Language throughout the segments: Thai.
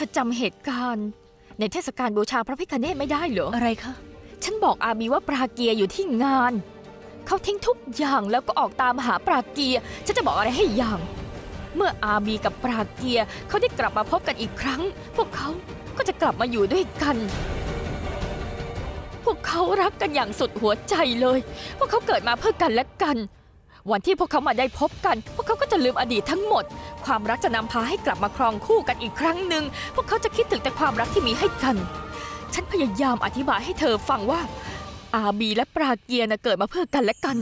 ธอจำเหตุการณ์ ในเทศกาลบูชาพระพิฆเนศไม่ได้เหรอ อะไรคะ ฉันบอกอาบีว่าปราเกียอยู่ที่งาน เขาทิ้งทุกอย่างแล้วก็ออกตามหาปราเกีย ฉันจะบอกอะไรให้อย่าง เมื่ออาบีกับปราเกียเขาได้กลับมาพบกันอีกครั้ง พวกเขาก็จะกลับมาอยู่ด้วยกัน พวกเขารักกันอย่างสุดหัวใจเลย พวกเขาเกิดมาเพื่อกันและกัน วันที่พวกเขามาได้พบกัน พวกเขาก็จะลืมอดีตทั้งหมด ความรักจะนำพาให้กลับมาครองคู่กันอีกครั้งหนึ่ง พวกเขาจะคิดถึงแต่ความรักที่มีให้กัน ฉันพยายามอธิบายให้เธอฟังว่า อาบีและปราเกียนะเกิดมาเพื่อกันและกัน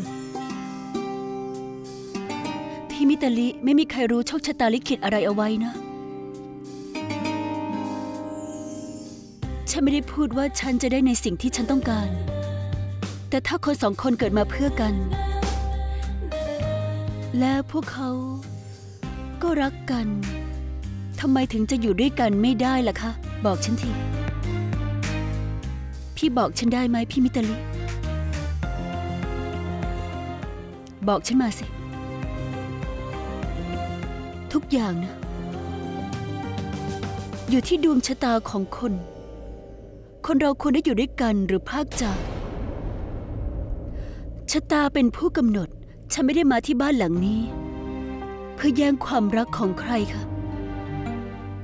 พี่มิตาลิไม่มีใครรู้โชคชะตาลิขิตอะไรเอาไว้นะ ฉันไม่ได้พูดว่าฉันจะได้ในสิ่งที่ฉันต้องการ แต่ถ้าคนสองคนเกิดมาเพื่อกัน และพวกเขาก็รักกัน ทำไมถึงจะอยู่ด้วยกันไม่ได้ล่ะคะ บอกฉันที พี่บอกฉันได้ไหมพี่มิตาลิ บอกฉันมาสิ ทุกอย่างนะ อยู่ที่ดวงชะตาของคน คนเราควรได้อยู่ด้วยกันหรือพากจาก ชะตาเป็นผู้กำหนด ฉันไม่ได้มาที่บ้านหลังนี้ เพื่อแย่งความรักของใครคะ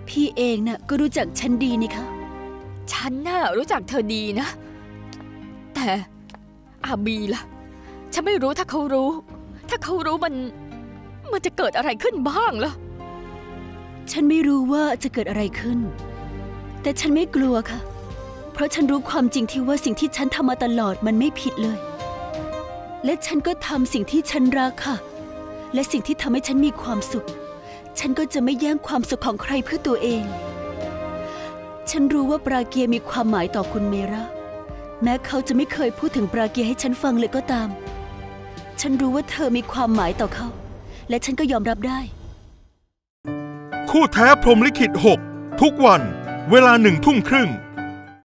พี่เองน่ะก็รู้จักฉันดีนี่คะ ฉันน่ะรู้จักเธอดีนะ แต่อาบีล่ะ ฉันไม่รู้ถ้าเขารู้ ถ้าเขารู้มัน มันจะเกิดอะไรขึ้นบ้างล่ะ ฉันไม่รู้ว่าจะเกิดอะไรขึ้น แต่ฉันไม่กลัวค่ะ เพราะฉันรู้ความจริงที่ว่าสิ่งที่ฉันทำมาตลอดมันไม่ผิดเลย และฉันก็ทำสิ่งที่ฉันรักค่ะ และสิ่งที่ทำให้ฉันมีความสุข ฉันก็จะไม่แย่งความสุขของใครเพื่อตัวเอง ฉันรู้ว่าปราเกียมีความหมายต่อคุณเมระ แม้เขาจะไม่เคยพูดถึงปราเกียให้ฉันฟังเลยก็ตาม ฉันรู้ว่าเธอมีความหมายต่อเขา และฉันก็ยอมรับได้ คู่แท้พรหมลิขิต 6 ทุกวัน เวลาหนึ่งทุ่มครึ่ง